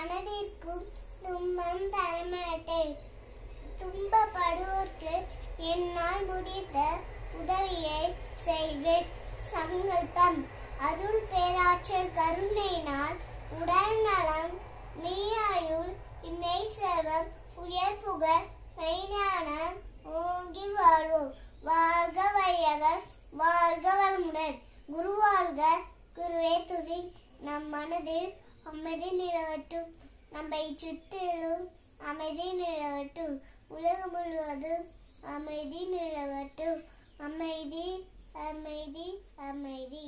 மனதிற்கும் துன்பம் தரமாட்டேன். துன்பப்படுவோருக்கு என்னால் முடிந்த உதவியை செய்வேன். சங்கல்பம். அருள் பேராற்றல் கருணையினால் உடல் நலம் நீயாயுள் இன்னை செல்வம் உயர் புகழ் மெய்ஞானம் ஓங்கி வாழ்வோம். வாழ்க வையகன் வாழ்க வளமுடன். குருவாழ்க குருவே துணி. நம் மனதில் அமைதி நிலவட்டும் நம்மை சுற்றிலும் அமைதி நிலவட்டும் உலகம் முழுவதும் அமைதி நிலவட்டும் அமைதி அமைதி அமைதி